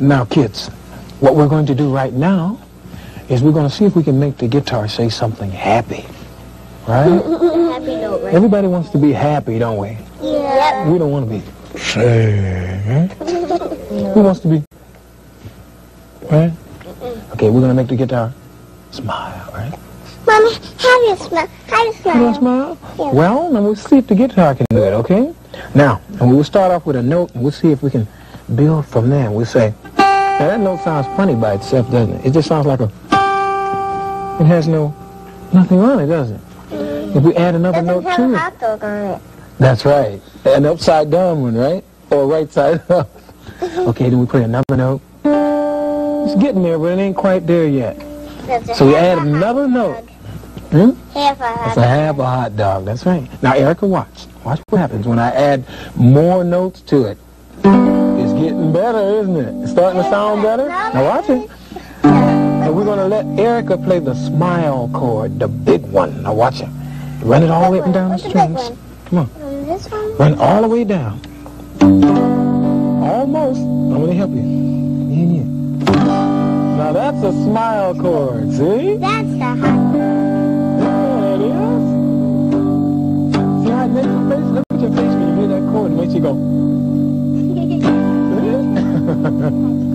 Now, kids, what we're going to do right now is we're going to see if we can make the guitar say something happy. Right? Happy note, right? Everybody wants to be happy, don't we? Yeah. We don't want to be sad. Who wants to be? Right? Okay, we're going to make the guitar smile, right? Mommy, how do you smile? How do you You smile? want to smile? Yeah. Well, then we'll see if the guitar can do it, okay? Now, and we'll start off with a note, and we'll see if we can build from there. We'll say, now that note sounds funny by itself, doesn't it? It just sounds like a, it has no, nothing on it, does it? If we add another Doesn't note to it. hot dog on it. That's right. An upside down one, right? Or right side up. Okay, then we put another note. It's getting there, but it ain't quite there yet. So we add another note. Hmm? Half a hot It's a half a hot dog. That's right. Now, Erica, watch. Watch what happens when I add more notes to it. Getting better, isn't it? It's starting to sound better. Now watch it. And we're going to let Erica play the smile chord, the big one. Now watch it. Run it all the way up and down the What's the big strings. Come on. This one? Run all the way down. Almost. I'm going to help you. Me and you. Now that's a smile chord, see? That's the hot There it is. See how it makes your face? Look at your face when you hear that chord. It makes you go. 嗯